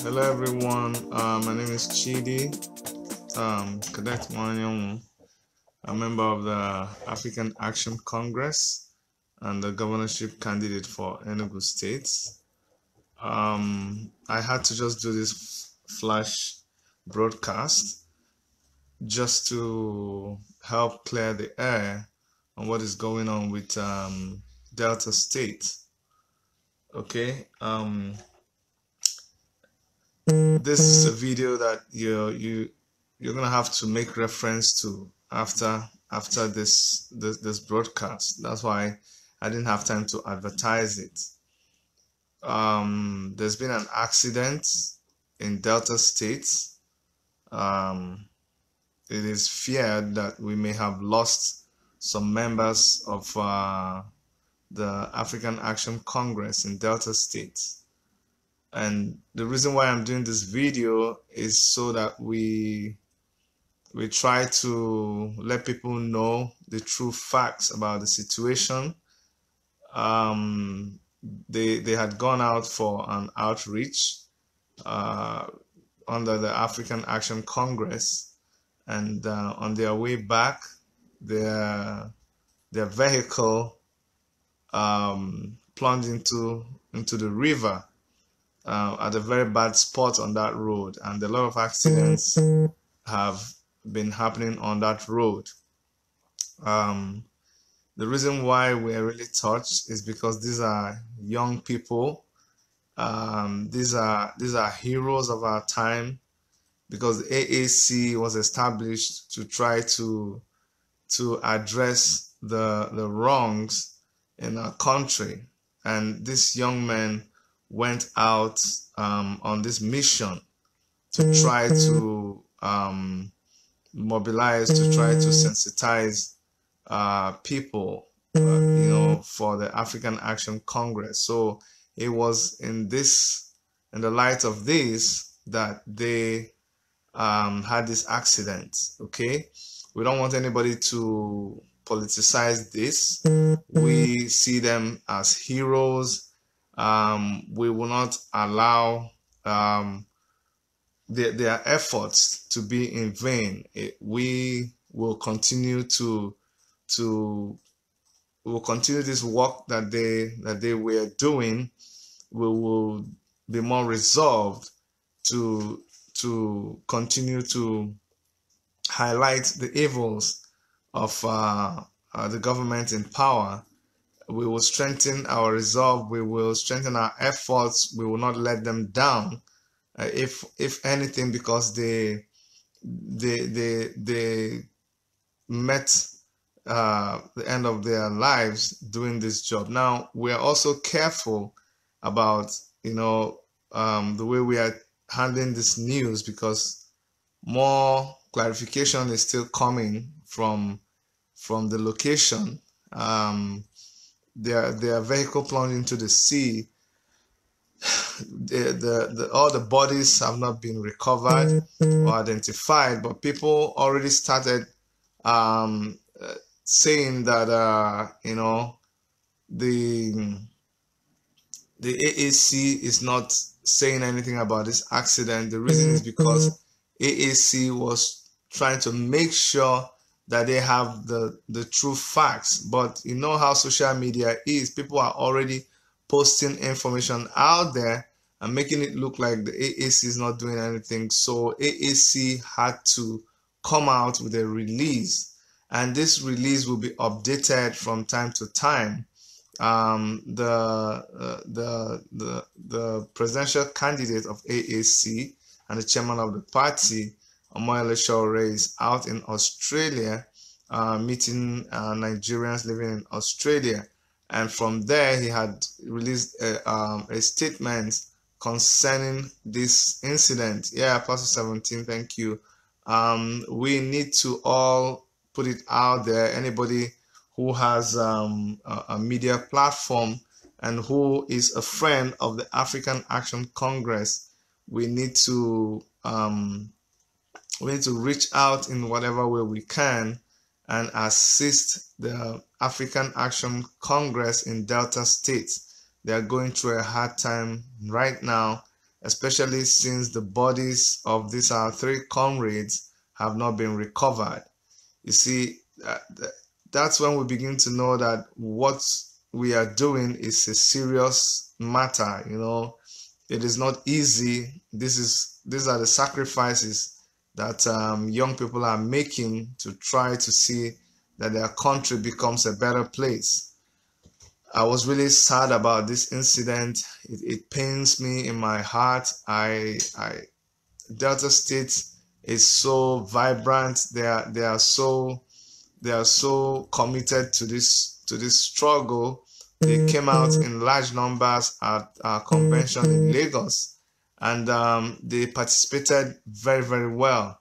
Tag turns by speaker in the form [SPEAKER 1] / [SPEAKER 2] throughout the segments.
[SPEAKER 1] Hello everyone, uh, my name is Chidi um, Cadet a member of the African Action Congress and the governorship candidate for Enugu State. Um, I had to just do this flash broadcast just to help clear the air on what is going on with um, Delta State. Okay, um, this is a video that you you you're gonna have to make reference to after after this this, this broadcast. That's why I didn't have time to advertise it. Um, there's been an accident in Delta State. Um, it is feared that we may have lost some members of uh, the African Action Congress in Delta State. And the reason why I'm doing this video is so that we we try to let people know the true facts about the situation. Um, they they had gone out for an outreach uh, under the African Action Congress, and uh, on their way back, their their vehicle um, plunged into into the river uh, at a very bad spot on that road, and a lot of accidents have been happening on that road. Um, the reason why we're really touched is because these are young people. Um, these are these are heroes of our time because AAC was established to try to to address the the wrongs in our country, and these young men went out um, on this mission to try to um, mobilize to try to sensitize uh, people, uh, you know, for the African Action Congress. So it was in this, in the light of this, that they um, had this accident. Okay, we don't want anybody to politicize this. We see them as heroes. Um, we will not allow um, their, their efforts to be in vain. It, we will continue to to will continue this work that they that they were doing. We will be more resolved to to continue to highlight the evils of uh, uh, the government in power. We will strengthen our resolve. We will strengthen our efforts. We will not let them down uh, if if anything because they they they they met uh, the end of their lives doing this job. Now we are also careful about you know um, the way we are handling this news because more clarification is still coming from from the location. Um, their their vehicle plunged into the sea. The, the, the, all the bodies have not been recovered or identified, but people already started um, uh, saying that uh, you know the the AAC is not saying anything about this accident. The reason is because AAC was trying to make sure that they have the the true facts. But you know how social media is; people are already posting information out there and making it look like the AAC is not doing anything. So AAC had to come out with a release, and this release will be updated from time to time. Um, the, uh, the the the presidential candidate of AAC and the chairman of the party, Omoyele Sowore, is out in Australia, uh, meeting uh, Nigerians living in Australia and from there he had released a, um, a statement concerning this incident. Yeah, Apostle 17, thank you. Um, we need to all put it out there. Anybody who has um, a, a, media platform and who is a friend of the African Action Congress, we need to um, we need to reach out in whatever way we can and assist the African Action Congress in Delta State. They are going through a hard time right now, especially since the bodies of these our three comrades have not been recovered. You see, uh, that's when we begin to know that what we are doing is a serious matter. You know, it is not easy. This is these are the sacrifices that um, young people are making to try to see that their country becomes a better place. I was really sad about this incident. It, it pains me in my heart. I, I, Delta State is so vibrant. They are, they are so, they are so committed to this, to this struggle. They came out in large numbers at our convention in Lagos, and um, they participated very, very well.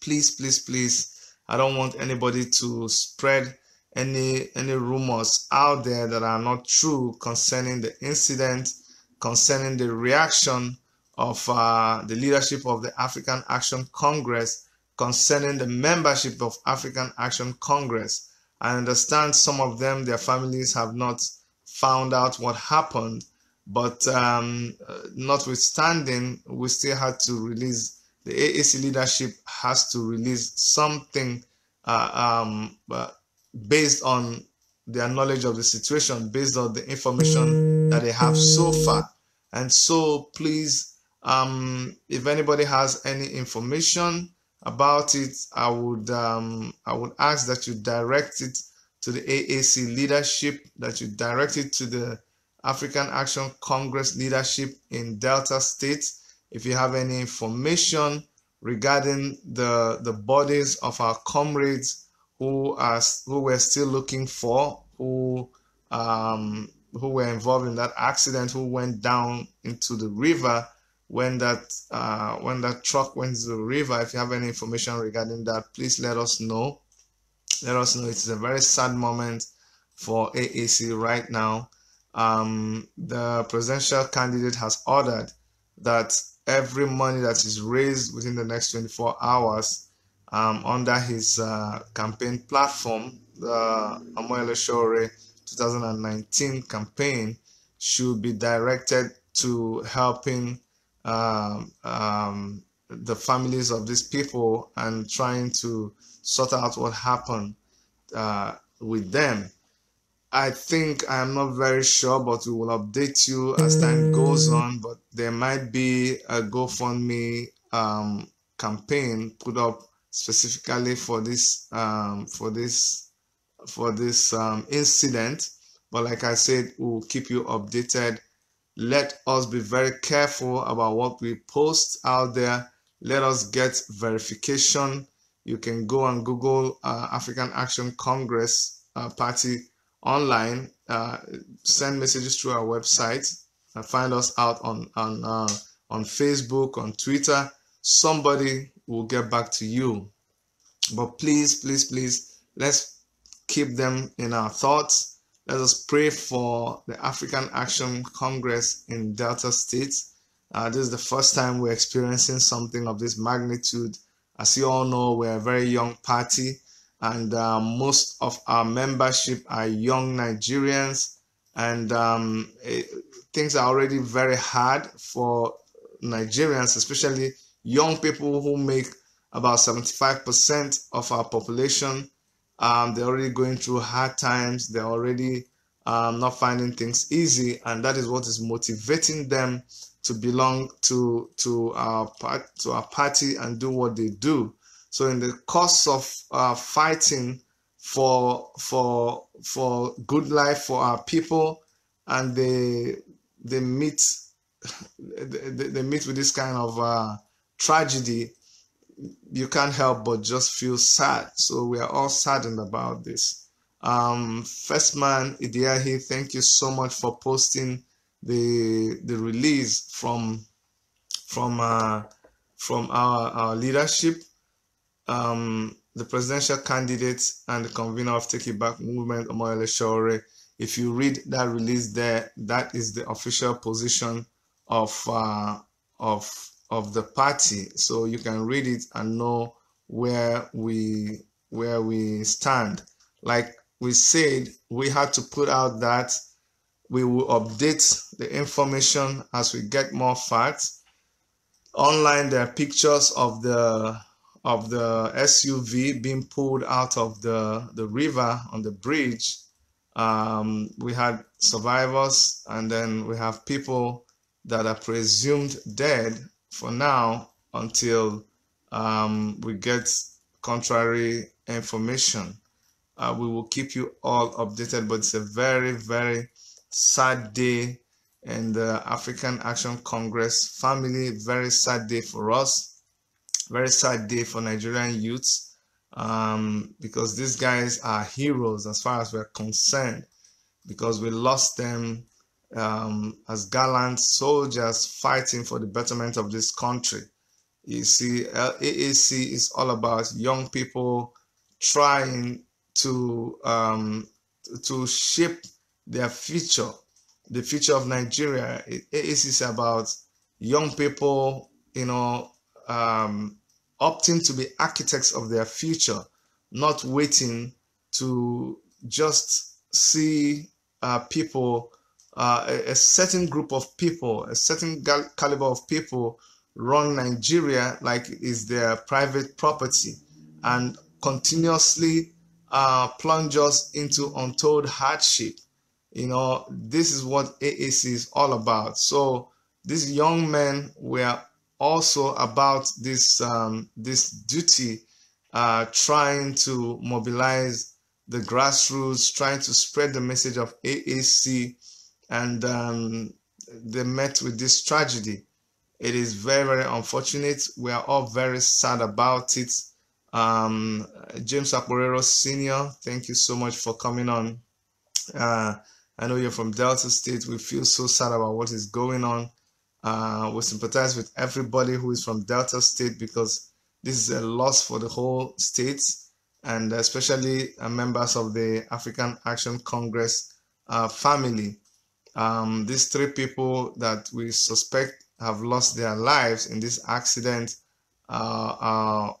[SPEAKER 1] Please, please, please, I don't want anybody to spread any any rumors out there that are not true concerning the incident, concerning the reaction of uh, the leadership of the African Action Congress, concerning the membership of African Action Congress. I understand some of them, their families have not found out what happened, but um, notwithstanding, we still had to release the AAC leadership has to release something uh, um, based on their knowledge of the situation, based on the information that they have so far. And so, please, um, if anybody has any information about it, I would um, I would ask that you direct it to the AAC leadership, that you direct it to the African Action Congress leadership in Delta State. If you have any information regarding the the bodies of our comrades who are who were still looking for who um, who were involved in that accident who went down into the river when that uh, when that truck went to the river if you have any information regarding that please let us know. Let us know. It's a very sad moment for AAC right now um, the presidential candidate has ordered that every money that is raised within the next 24 hours um, under his uh, campaign platform, the Omoyele Sowore 2019 campaign should be directed to helping um, um, the families of these people and trying to sort out what happened uh, with them. I think I am not very sure, but we will update you as time goes on. But there might be a GoFundMe um, campaign put up specifically for this um, for this for this um, incident. But like i said we'll keep you updated. Let us be very careful about what we post out there. Let us get verification. You can go and google uh, african action congress uh, party online uh, send messages through our website and find us out on on uh, on facebook on twitter somebody will get back to you. But please, please, please, let's keep them in our thoughts. Let us pray for the African Action Congress in Delta State. Uh, this is the first time we're experiencing something of this magnitude. As you all know, we're a very young party, and uh, most of our membership are young Nigerians, and um, it, things are already very hard for Nigerians, especially young people who make about 75% of our population. Um, they're already going through hard times. They're already um, not finding things easy, and that is what is motivating them to belong to to our to our party and do what they do. So, in the course of uh, fighting for for for good life for our people, and they they meet they, they meet with this kind of uh, tragedy, you can't help but just feel sad. So we are all saddened about this. Um, first man Idiahi, thank you so much for posting the the release from from uh, from our, our leadership. Um, the presidential candidate and the convener of Take It Back movement, Omoyele Sowore. If you read that release there, that is the official position of uh, of of the party so you can read it and know where we where we stand like we said we had to put out that We will update the information as we get more facts. Online, there are pictures of the of the SUV being pulled out of the, the river on the bridge. Um, we had survivors, and then we have people that are presumed dead for now until um, we get contrary information. Uh, we will keep you all updated, but it's a very, very sad day in the African Action Congress family. Very sad day for us. Very sad day for Nigerian youths um, because these guys are heroes as far as we're concerned because we lost them um, as gallant soldiers fighting for the betterment of this country. You see, AAC is all about young people trying to um, to shape their future, the future of Nigeria. AAC is about young people, you know, um, opting to be architects of their future, not waiting to just see uh, people, uh, a, a, certain group of people, a certain caliber of people run Nigeria like it is their private property and continuously uh, plunge us into untold hardship. You know, this is what AAC is all about. So these young men were also about this um, this duty, uh, trying to mobilize the grassroots, trying to spread the message of AAC, and um, they met with this tragedy. It is very, very unfortunate. We are all very sad about it. Um, James Aporero Sr., thank you so much for coming on. Uh, I know you're from Delta State. We feel so sad about what is going on. Uh, we sympathize with everybody who is from Delta State because this is a loss for the whole state and especially uh, members of the African Action Congress uh, family. Um, these three people that we suspect have lost their lives in this accident, uh, our,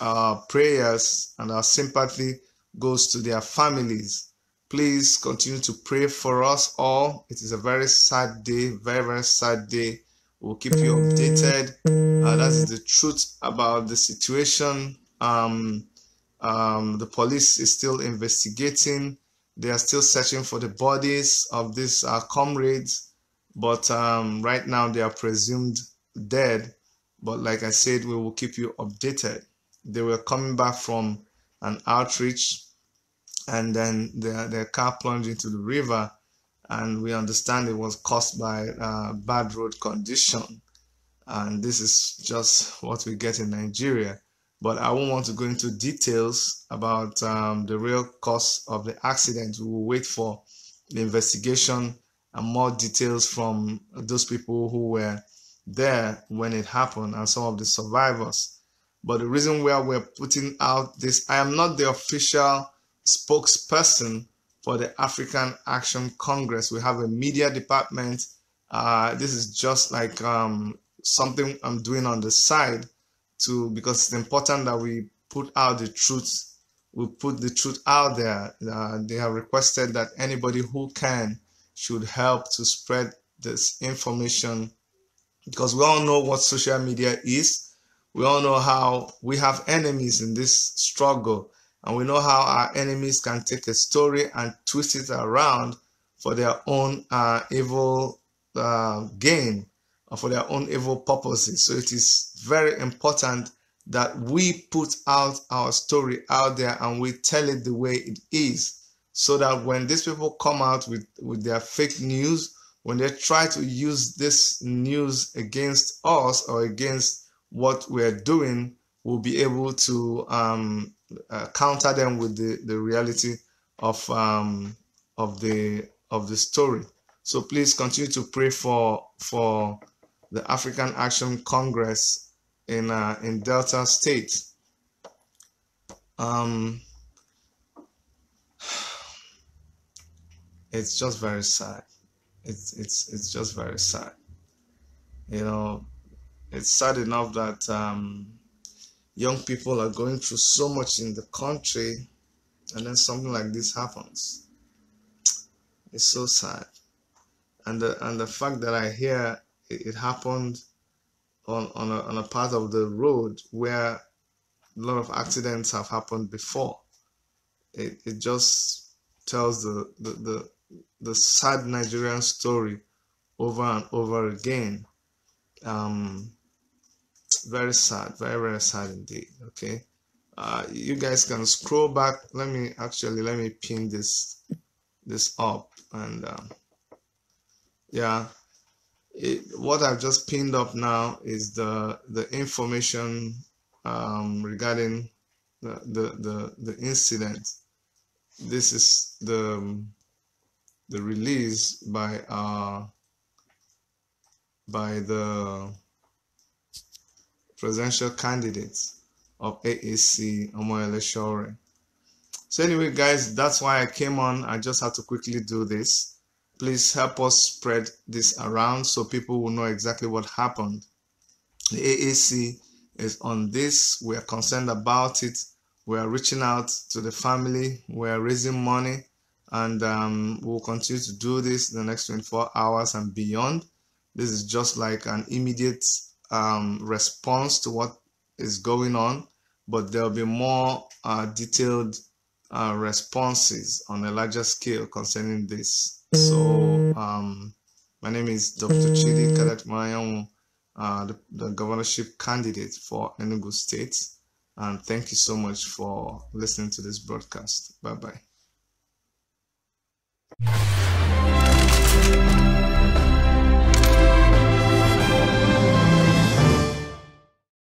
[SPEAKER 1] our prayers and our sympathy goes to their families. Please continue to pray for us all. It is a very sad day, very, very sad day. We'll keep you updated. Uh, that is the truth about the situation. Um, um, the police is still investigating. They are still searching for the bodies of these uh, comrades, but um, right now they are presumed dead. But like I said, we will keep you updated. They were coming back from an outreach, and then their, their car plunged into the river, and we understand it was caused by uh, bad road condition. And this is just what we get in Nigeria but I won't want to go into details about um, the real cause of the accident. We will wait for the investigation and more details from those people who were there when it happened and some of the survivors. But the reason why we're putting out this, I am not the official spokesperson for the African Action Congress. We have a media department. Uh, this is just like um, something I'm doing on the side to because it's important that we put out the truth we put the truth out there uh, they have requested that anybody who can should help to spread this information because we all know what social media is we all know how we have enemies in this struggle and we know how our enemies can take a story and twist it around for their own uh, evil uh, gain for their own evil purposes. So it is very important that we put out our story out there and we tell it the way it is so that when these people come out with, with their fake news, when they try to use this news against us or against what we're doing, we'll be able to um, uh, counter them with the, the reality of um, of the of the story. So please continue to pray for for the African Action Congress in uh, in Delta State. Um, it's just very sad. It's it's it's just very sad. You know, it's sad enough that um, young people are going through so much in the country, and then something like this happens. It's so sad. and the and the fact that I hear it, it happened on on a, on a part of the road where a lot of accidents have happened before. It it just tells the the the, the sad Nigerian story over and over again. Um, very sad, very very sad indeed. Okay, uh, you guys can scroll back. Let me actually let me pin this this up and um, yeah it, what I've just pinned up now is the the information um, regarding the, the the the incident. This is the the release by uh by the presidential candidates of AAC Omoyele Sowore. So anyway, guys, that's why I came on. I just had to quickly do this please help us spread this around so people will know exactly what happened. The AAC is on this. We are concerned about it. We are reaching out to the family. We are raising money and um, we'll continue to do this the next 24 hours and beyond. This is just like an immediate um, response to what is going on, but there'll be more uh, detailed uh, responses on a larger scale concerning this. So um, my name is Dr. Chidi Kadat Nwanyanwu, uh, the, the governorship candidate for Enugu State. And thank you so much for listening to this broadcast. Bye bye.